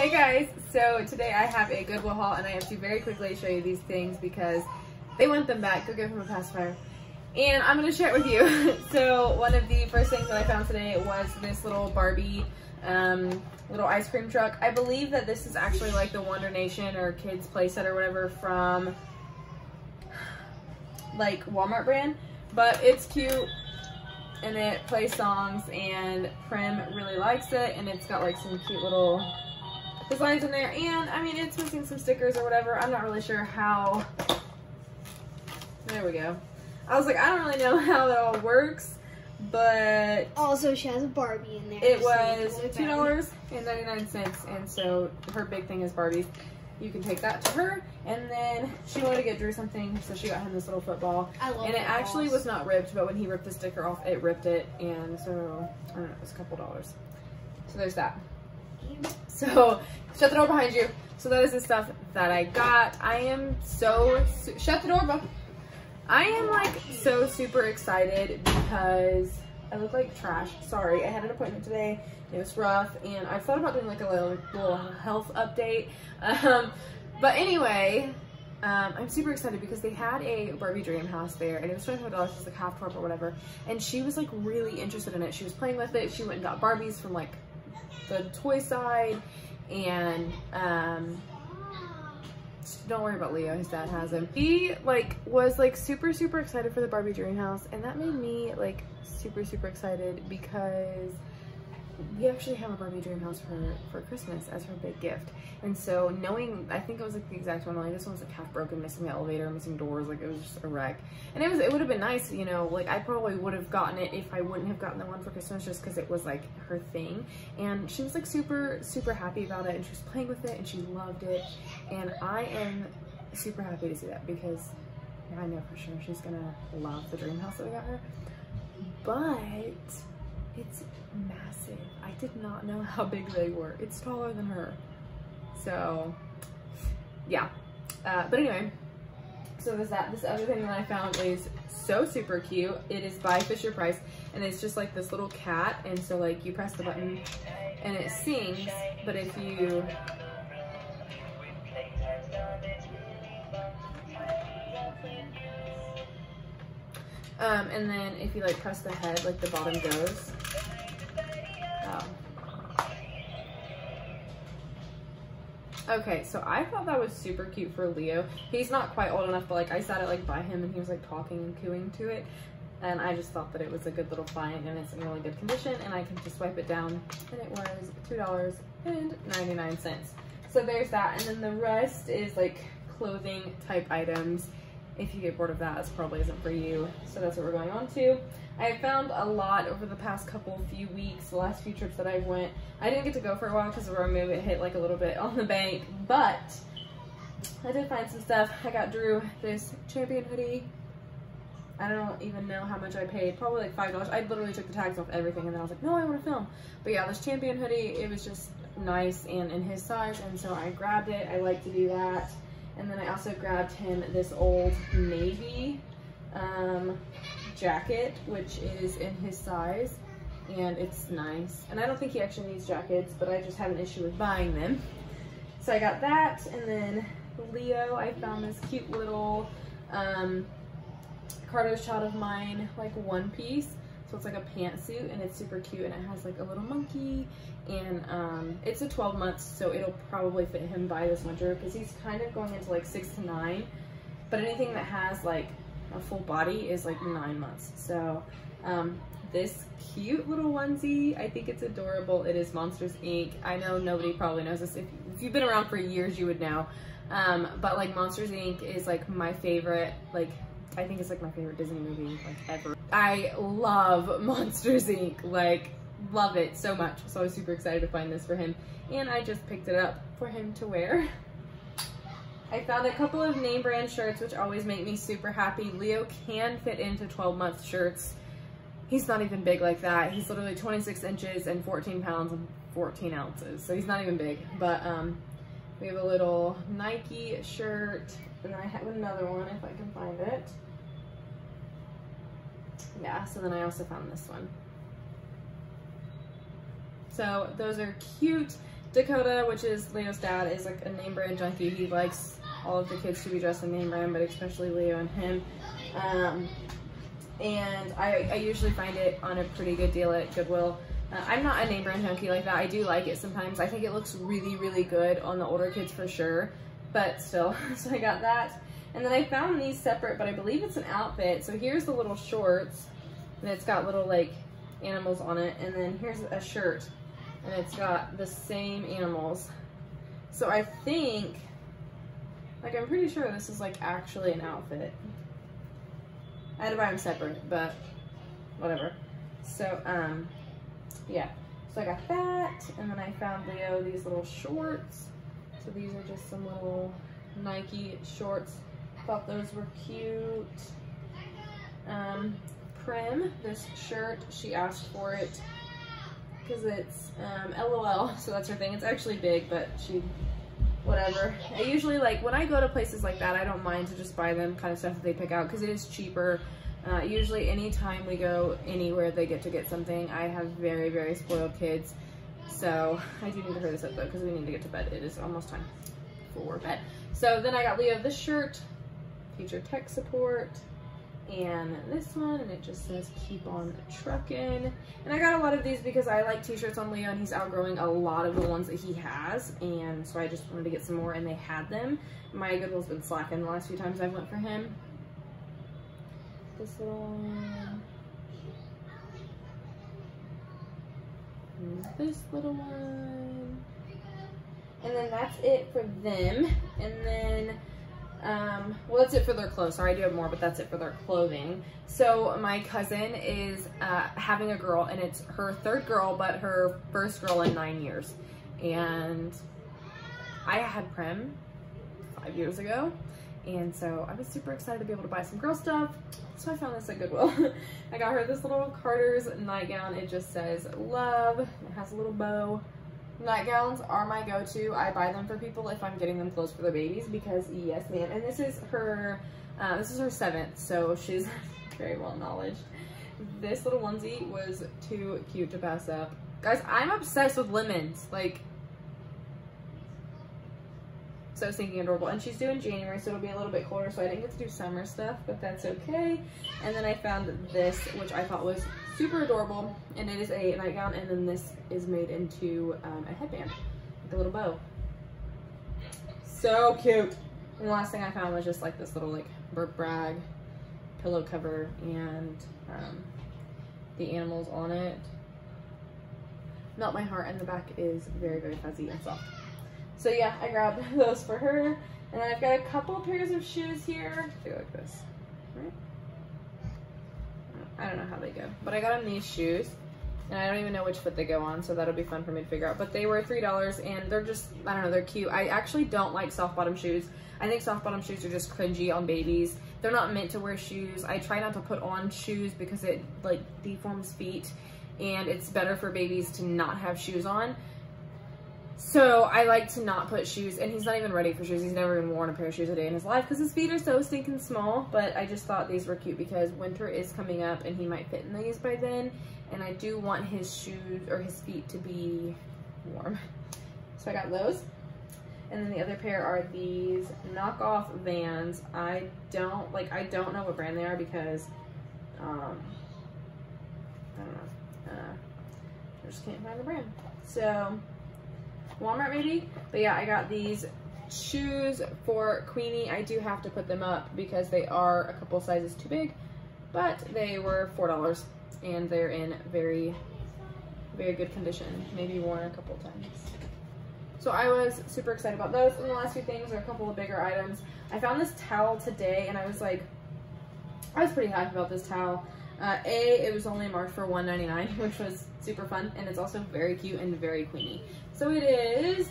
Hey guys, so today I have a Goodwill haul and I have to very quickly show you these things because they want them back. Go get them a pacifier. And I'm gonna share it with you. so one of the first things that I found today was this little Barbie um, little ice cream truck. I believe that this is actually like the Wonder Nation or Kids Playset or whatever from like Walmart brand, but it's cute and it plays songs and Prim really likes it and it's got like some cute little designs in there and I mean it's missing some stickers or whatever. I'm not really sure how, there we go. I was like, I don't really know how it all works, but Also, she has a Barbie in there. it so was $2.99, and so her big thing is Barbies. You can take that to her, and then she wanted to get Drew something, so she got him this little football. I love And it actually was not ripped, but when he ripped the sticker off, it ripped it, and so I don't know, it was a couple dollars. So there's that. So shut the door behind you. So that is the stuff that I got. I am so shut the door, Bo. I am like so super excited because I look like trash. Sorry, I had an appointment today. It was rough, and I thought about doing like a little, little health update. Um, but anyway, um, I'm super excited because they had a Barbie Dream House there, and it was twenty five dollars, just like half torp or whatever. And she was like really interested in it. She was playing with it. She went and got Barbies from like the toy side, and um, don't worry about Leo, his dad has him. He like was like super super excited for the Barbie Dream House and that made me like super super excited because we actually have a Barbie Dream House for for Christmas as her big gift. And so knowing, I think it was like the exact one, like this one was like half broken, missing the elevator, missing doors, like it was just a wreck. And it was, it would have been nice, you know, like I probably would have gotten it if I wouldn't have gotten the one for Christmas just because it was like her thing. And she was like super, super happy about it and she was playing with it and she loved it. And I am super happy to see that because I know for sure she's gonna love the dream house that we got her. But it's massive. I did not know how big they were. It's taller than her. So yeah. Uh, but anyway, so there's that. This other thing that I found is so super cute. It is by Fisher Price and it's just like this little cat. And so like you press the button and it sings, but if you Um, and then if you like press the head, like the bottom goes. Okay, so I thought that was super cute for Leo. He's not quite old enough, but like I sat it like by him and he was like talking and cooing to it. And I just thought that it was a good little find and it's in really good condition and I can just wipe it down and it was $2.99. So there's that. And then the rest is like clothing type items if you get bored of that, this probably isn't for you. So that's what we're going on to. I found a lot over the past couple few weeks, the last few trips that I went. I didn't get to go for a while because of our move. It hit like a little bit on the bank, but I did find some stuff. I got Drew this champion hoodie. I don't even know how much I paid. Probably like $5. I literally took the tags off everything and then I was like, no, I want to film. But yeah, this champion hoodie, it was just nice and in his size. And so I grabbed it. I like to do that. And then I also grabbed him this old navy jacket, which is in his size and it's nice. And I don't think he actually needs jackets, but I just have an issue with buying them. So I got that. And then Leo, I found this cute little um, Child of Mine, like one piece. So it's like a pantsuit and it's super cute and it has like a little monkey and um, it's a 12 months so it'll probably fit him by this winter because he's kind of going into like six to nine but anything that has like a full body is like nine months. So um, this cute little onesie, I think it's adorable. It is Monsters Inc. I know nobody probably knows this. If, if you've been around for years, you would know. Um, but like Monsters Inc. is like my favorite, like I think it's like my favorite Disney movie like ever. I love Monsters Inc. Like love it so much. So I was super excited to find this for him. And I just picked it up for him to wear. I found a couple of name brand shirts, which always make me super happy. Leo can fit into 12 month shirts. He's not even big like that. He's literally 26 inches and 14 pounds and 14 ounces. So he's not even big, but um, we have a little Nike shirt and I have another one if I can find it. Yeah, so then I also found this one. So those are cute. Dakota, which is Leo's dad, is like a name brand junkie. He likes all of the kids to be dressed in name brand, but especially Leo and him. Um, and I, I usually find it on a pretty good deal at Goodwill. Uh, I'm not a name brand junkie like that. I do like it sometimes. I think it looks really, really good on the older kids for sure, but still. so I got that. And then I found these separate, but I believe it's an outfit. So here's the little shorts, and it's got little like animals on it. And then here's a shirt, and it's got the same animals. So I think, like I'm pretty sure this is like actually an outfit. I had to buy them separate, but whatever. So, um, yeah. So I got that, and then I found Leo these little shorts. So these are just some little Nike shorts. Thought those were cute. Um, Prim, this shirt, she asked for it because it's um, LOL, so that's her thing. It's actually big, but she, whatever. I usually like, when I go to places like that, I don't mind to just buy them kind of stuff that they pick out because it is cheaper. Uh, usually anytime we go anywhere they get to get something, I have very, very spoiled kids. So I do need to hurry this up though because we need to get to bed. It is almost time for bed. So then I got Leo this shirt, future tech support, and this one, and it just says keep on trucking. And I got a lot of these because I like t-shirts on Leo and he's outgrowing a lot of the ones that he has. And so I just wanted to get some more and they had them. My Goodwill's been slacking the last few times I went for him. This little one. And this little one. And then that's it for them. And then um, well, that's it for their clothes. Sorry, I do have more, but that's it for their clothing. So my cousin is uh, having a girl, and it's her third girl, but her first girl in nine years. And I had Prim five years ago, and so I was super excited to be able to buy some girl stuff. So I found this at Goodwill. I got her this little Carter's nightgown. It just says love. It has a little bow. Nightgowns are my go-to. I buy them for people if I'm getting them clothes for the babies because yes, ma'am. And this is her, uh, this is her seventh, so she's very well knowledge. This little onesie was too cute to pass up. Guys, I'm obsessed with lemons. Like, so stinking adorable. And she's due in January, so it'll be a little bit colder, so I didn't get to do summer stuff, but that's okay. And then I found this, which I thought was super adorable, and it is a nightgown, and then this is made into um, a headband with a little bow. So cute. And the last thing I found was just like this little like Burke Bragg pillow cover and um, the animals on it. Melt my heart, and the back is very, very fuzzy and soft. So yeah, I grabbed those for her. And then I've got a couple pairs of shoes here. They like this, right? I don't know how they go, but I got them these shoes and I don't even know which foot they go on, so that'll be fun for me to figure out. But they were $3 and they're just, I don't know, they're cute. I actually don't like soft bottom shoes. I think soft bottom shoes are just cringy on babies. They're not meant to wear shoes. I try not to put on shoes because it like deforms feet and it's better for babies to not have shoes on. So I like to not put shoes, and he's not even ready for shoes. He's never even worn a pair of shoes a day in his life because his feet are so stinking small. But I just thought these were cute because winter is coming up and he might fit in these by then. And I do want his shoes or his feet to be warm. So I got those. And then the other pair are these knockoff Vans. I don't, like, I don't know what brand they are because, um, I don't know. Uh, I just can't find the brand. So Walmart maybe. But yeah, I got these shoes for Queenie. I do have to put them up because they are a couple sizes too big, but they were $4 and they're in very, very good condition. Maybe worn a couple times. So I was super excited about those. And the last few things are a couple of bigger items. I found this towel today and I was like, I was pretty happy about this towel. Uh, a, it was only marked for $1.99, which was super fun, and it's also very cute and very queenie. So it is,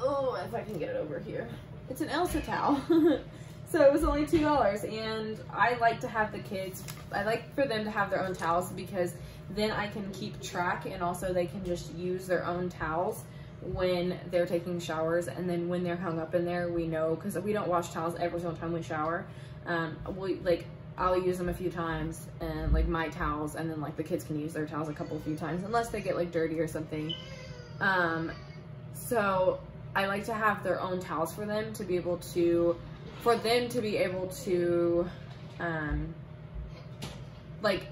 oh, if I can get it over here. It's an Elsa towel. so it was only $2, and I like to have the kids, I like for them to have their own towels because then I can keep track, and also they can just use their own towels when they're taking showers and then when they're hung up in there we know because we don't wash towels every single time we shower um we like I'll use them a few times and like my towels and then like the kids can use their towels a couple of few times unless they get like dirty or something. Um, So I like to have their own towels for them to be able to, for them to be able to, um, like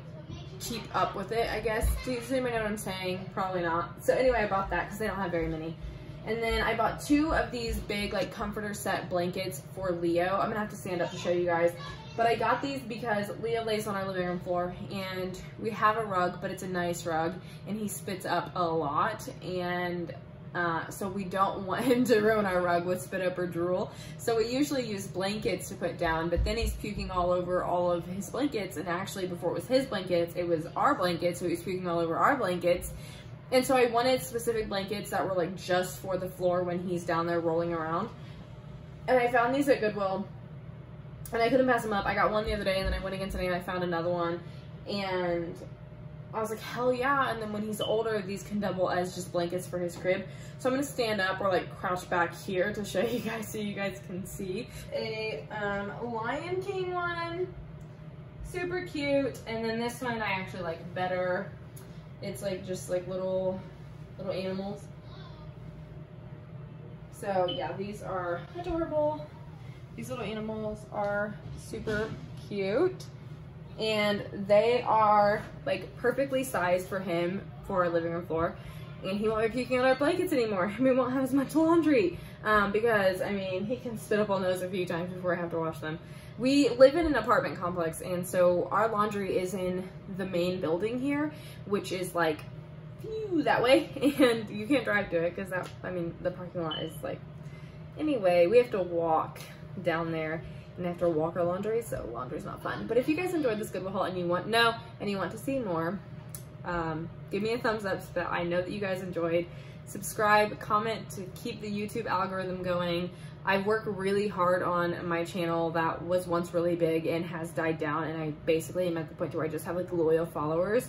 keep up with it, I guess. Does anybody know what I'm saying? Probably not. So anyway, I bought that because they don't have very many. And then I bought two of these big like comforter set blankets for Leo. I'm gonna have to stand up to show you guys. But I got these because Leo lays on our living room floor and we have a rug, but it's a nice rug and he spits up a lot. And uh, so we don't want him to ruin our rug with spit up or drool. So we usually use blankets to put down, but then he's puking all over all of his blankets. And actually before it was his blankets, it was our blankets. So he was puking all over our blankets. And so I wanted specific blankets that were like just for the floor when he's down there rolling around. And I found these at Goodwill and I couldn't pass them up. I got one the other day and then I went again today and I found another one. And I was like, hell yeah. And then when he's older, these can double as just blankets for his crib. So I'm gonna stand up or like crouch back here to show you guys so you guys can see. A um, Lion King one, super cute. And then this one I actually like better. It's like just like little, little animals. So yeah, these are adorable. These little animals are super cute and they are like perfectly sized for him for our living room floor. And he won't be puking on our blankets anymore. We won't have as much laundry. Um, because I mean he can spit up on those a few times before I have to wash them. We live in an apartment complex and so our laundry is in the main building here which is like phew, that way. And you can't drive to it because that I mean the parking lot is like anyway we have to walk down there and I have to walk our laundry, so laundry's not fun. But if you guys enjoyed this Goodwill haul and you want no and you want to see more, um, give me a thumbs up so that I know that you guys enjoyed. Subscribe, comment to keep the YouTube algorithm going. I've worked really hard on my channel that was once really big and has died down and I basically am at the point where I just have like loyal followers.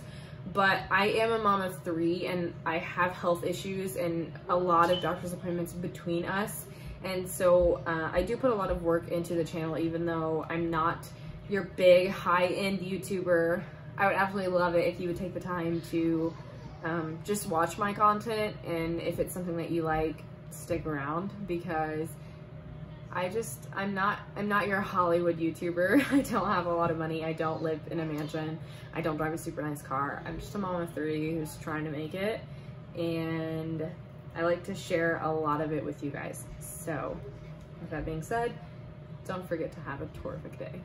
But I am a mom of three and I have health issues and a lot of doctor's appointments between us and so uh, I do put a lot of work into the channel, even though I'm not your big high-end YouTuber. I would absolutely love it if you would take the time to um, just watch my content. And if it's something that you like, stick around because I just, I'm not, I'm not your Hollywood YouTuber. I don't have a lot of money. I don't live in a mansion. I don't drive a super nice car. I'm just a mom of three who's trying to make it. And I like to share a lot of it with you guys. So with that being said, don't forget to have a terrific day.